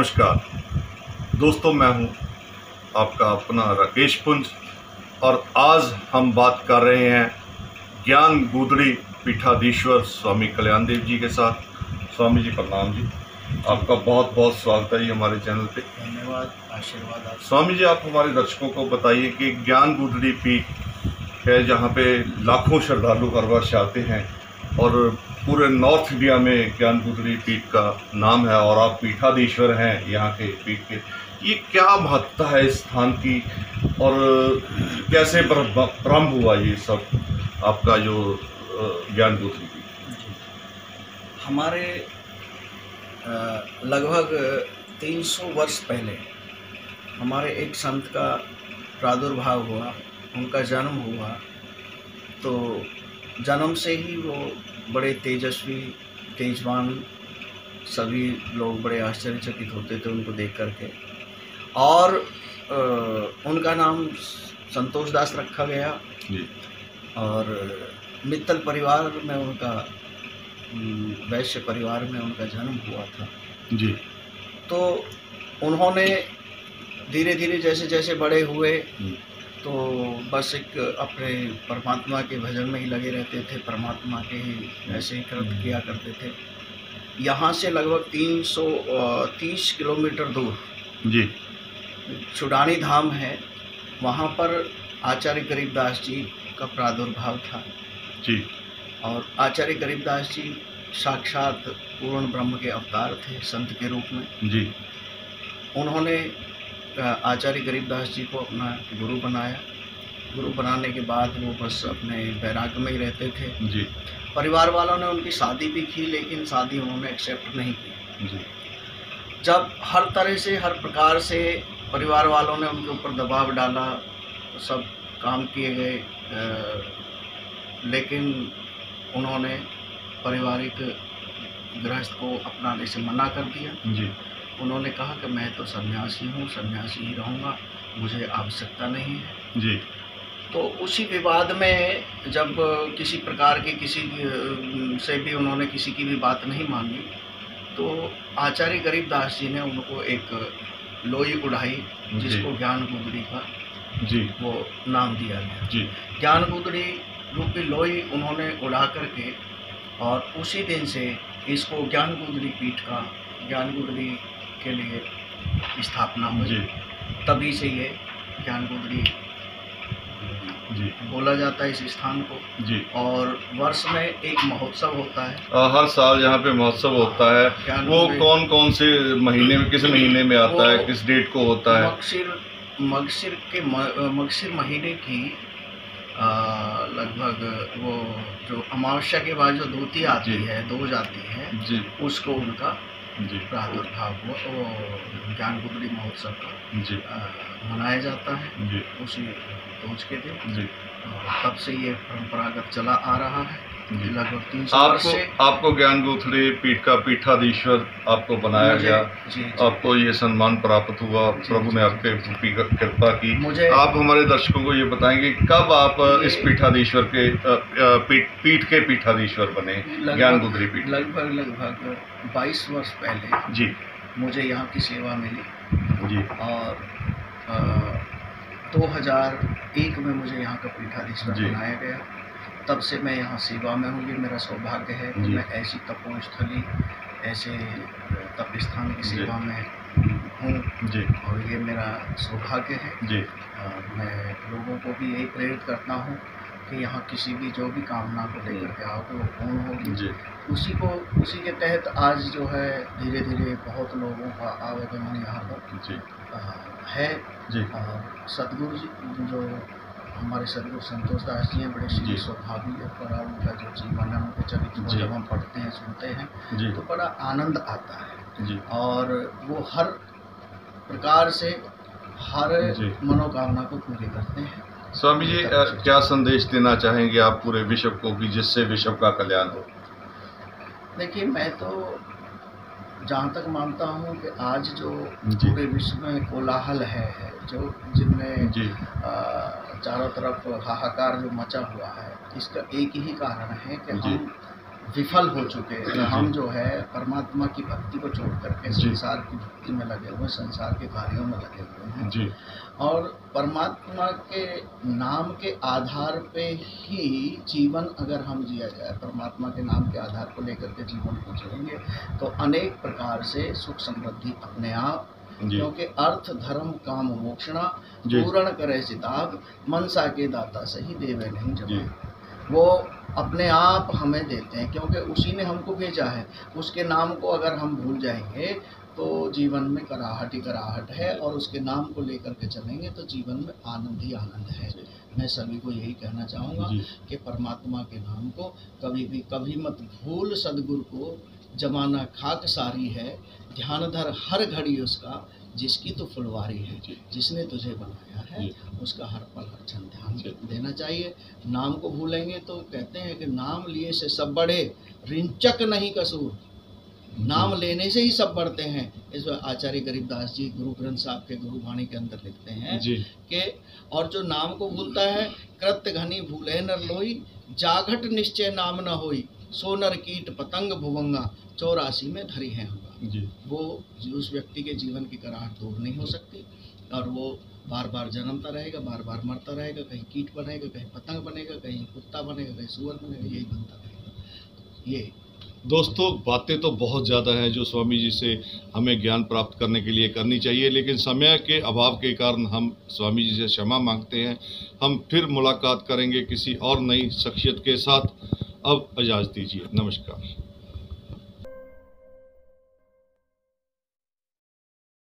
नमस्कार। दोस्तों मैं हूँ आपका अपना राकेश पुंज और आज हम बात कर रहे हैं ज्ञान गुदड़ी पीठाधीश्वर स्वामी कल्याण देव जी के साथ। स्वामी जी प्रणाम जी। आपका बहुत बहुत स्वागत है हमारे चैनल पे। धन्यवाद आशीर्वाद आप स्वामी जी आप हमारे दर्शकों को बताइए कि ज्ञान गुदड़ी पीठ है जहाँ पे लाखों श्रद्धालु हर वर्ष आते हैं। और पूरे नॉर्थ इंडिया में ज्ञान गुदड़ी पीठ का नाम है और आप पीठाधीश्वर हैं यहाँ के पीठ के। ये क्या महत्ता है इस स्थान की? और कैसे प्र- प्रारंभ हुआ ये सब आपका जो ज्ञान गुदड़ी पीठ? हमारे लगभग 300 वर्ष पहले हमारे एक संत का प्रादुर्भाव हुआ, उनका जन्म हुआ तो जन्म से ही वो बड़े तेजस्वी तेजवान सभी लोग बड़े आश्चर्यचकित होते थे उनको देख करके। और अ, उनका नाम संतोष दास रखा गया। और मित्तल परिवार में उनका वैश्य परिवार में उनका जन्म हुआ था। जी। तो उन्होंने धीरे धीरे जैसे जैसे बड़े हुए तो बस एक अपने परमात्मा के भजन में ही लगे रहते थे परमात्मा के ही ऐसे ही कृत किया करते थे। यहाँ से लगभग तीन सौ तीस किलोमीटर दूर जी। चुडानी धाम है वहाँ पर आचार्य गरीबदास जी का प्रादुर्भाव था। जी। और आचार्य गरीबदास जी साक्षात पूर्ण ब्रह्म के अवतार थे संत के रूप में। जी। उन्होंने आचार्य गरीबदास जी को अपना गुरु बनाया। गुरु बनाने के बाद वो बस अपने बैराग में ही रहते थे। जी। परिवार वालों ने उनकी शादी भी की लेकिन शादी उन्होंने एक्सेप्ट नहीं की। जी। जब हर तरह से हर प्रकार से परिवार वालों ने उनके ऊपर दबाव डाला सब काम किए गए लेकिन उन्होंने पारिवारिक गृहस्थ को अपनाने से मना कर दिया। जी। उन्होंने कहा कि मैं तो सन्यासी हूँ सन्यासी ही रहूँगा मुझे आवश्यकता नहीं है। जी। तो उसी विवाद में जब किसी प्रकार की किसी से भी उन्होंने किसी की भी बात नहीं मानी तो आचार्य गरीबदास जी ने उनको एक लोई उड़ाई जिसको ज्ञान गुदड़ी का जी। वो नाम दिया गया। जी। ज्ञान गुदड़ी रूपी लोई उन्होंने उड़ा करके और उसी दिन से इसको ज्ञान गुदड़ी पीठ का ज्ञान गुदड़ी के लिए स्थापना हुई। तभी से ये ज्ञान गुदड़ी जी। बोला जाता है इस स्थान को। जी। और वर्ष में एक महोत्सव होता है। आ, हर साल यहाँ पे महोत्सव होता है। वो कौन कौन से महीने में किस महीने में आता है किस डेट को होता है? मगशिर मगशिर के म- महीने की लगभग वो जो अमावस्या के बाद जो दूती आती है दो जाती है जी। उसको उनका जी। प्रादुर्भाव हुआ तो ज्ञान गुदड़ी महोत्सव का जी। मनाया जाता है जी। उसी पहुँच के दिन। जी। तब से ये परंपरागत चला आ रहा है। लगभग तीन आपको आपको ज्ञान गुथड़ी पीठ का पीठाधीश्वर आपको बनाया गया। जी जी। आपको ये सम्मान प्राप्त हुआ प्रभु ने आपके कृपा की। मुझे आप हमारे दर्शकों को ये बताएँगे कब आप इस पीठाधीश्वर के पीठ पीठ के पीठाधीश्वर बने ज्ञान गुदरी पीठ लगभग लगभग बाईस वर्ष पहले जी। मुझे यहाँ की सेवा मिली। जी। और दो हज़ार एक में मुझे यहाँ का पीठाधीश्वर बनाया गया। तब से मैं यहाँ सेवा में हूँ ये मेरा सौभाग्य है कि मैं ऐसी तपोस्थली ऐसे तप स्थान की सेवा में हूँ और ये मेरा सौभाग्य है। जी। मैं लोगों को भी यही प्रेरित करता हूँ कि यहाँ किसी भी जो भी कामना को लेकर के आओ तो वो पूर्ण होगी। उसी को उसी के तहत आज जो है धीरे धीरे बहुत लोगों का आवागमन यहाँ पर जी। है। सदगुरु जी जो हमारे सदगुरु संतोष दास जी हैं बड़े। श्री स्वभावी है बड़ा उनका जो जीवन है उनके चरित्र को जब हम पढ़ते हैं सुनते हैं तो बड़ा आनंद आता है। और वो हर प्रकार से हर मनोकामना को पूरी करते हैं। स्वामी जी क्या संदेश देना चाहेंगे आप पूरे विश्व को कि जिससे विश्व का कल्याण हो? देखिए मैं तो जहाँ तक मानता हूँ कि आज जो पूरे विश्व में कोलाहल है जो जिनमें चारों तरफ़ हाहाकार जो मचा हुआ है इसका एक ही कारण है कि हम विफल हो चुके हैं। जी। हम जो है परमात्मा की भक्ति को छोड़ करके संसार की भक्ति में लगे हुए संसार के कार्यों में लगे हुए हैं। जी। और परमात्मा के नाम के आधार पे ही जीवन अगर हम जिया जाए परमात्मा के नाम के आधार को लेकर के जीवन को जिएँगे तो अनेक प्रकार से सुख समृद्धि अपने आप क्योंकि अर्थ धर्म काम मोक्षणा पूर्ण करे सिताब मनसा के दाता से ही देवे नहीं जी। जब वो अपने आप हमें देते हैं क्योंकि उसी ने हमको भेजा है। उसके नाम को अगर हम भूल जाएँगे तो जीवन में कराहट ही कराहट है और उसके नाम को लेकर के चलेंगे तो जीवन में आनंद ही आनंद है। मैं सभी को यही कहना चाहूँगा कि परमात्मा के नाम को कभी भी कभी मत भूल सदगुरु को जमाना खाक सारी है ध्यान धर हर घड़ी उसका जिसकी तो फुलवारी है जिसने तुझे बनाया है उसका हर पल हर क्षण ध्यान देना चाहिए। नाम को भूलेंगे तो कहते हैं कि नाम लिए से सब बढ़े रिंचक नहीं कसूर। नाम लेने से ही सब बढ़ते हैं। इस आचार्य गरीबदास जी गुरु ग्रंथ साहब के गुरु वाणी के अंदर लिखते हैं के और जो नाम को भूलता है कृत्य घनी भूले नर लोई जाघट निश्चय नाम न होई सोनर कीट पतंग भुवंगा चौरासी में धरी है होगा। जी। वो उस व्यक्ति के जीवन की कराहट दूर नहीं हो सकती और वो बार बार जन्मता रहेगा बार बार मरता रहेगा, कहीं कीट बनेगा, कहीं पतंग बनेगा, कहीं कुत्ता बनेगा, कहीं सुअर बनेगा, यही बनता रहेगा। ये। दोस्तों, बातें तो बहुत ज़्यादा हैं जो स्वामी जी से हमें ज्ञान प्राप्त करने के लिए करनी चाहिए, लेकिन समय के अभाव के कारण हम स्वामी जी से क्षमा मांगते हैं। हम फिर मुलाकात करेंगे किसी और नई शख्सियत के साथ। अब इजाज़त दीजिए। नमस्कार।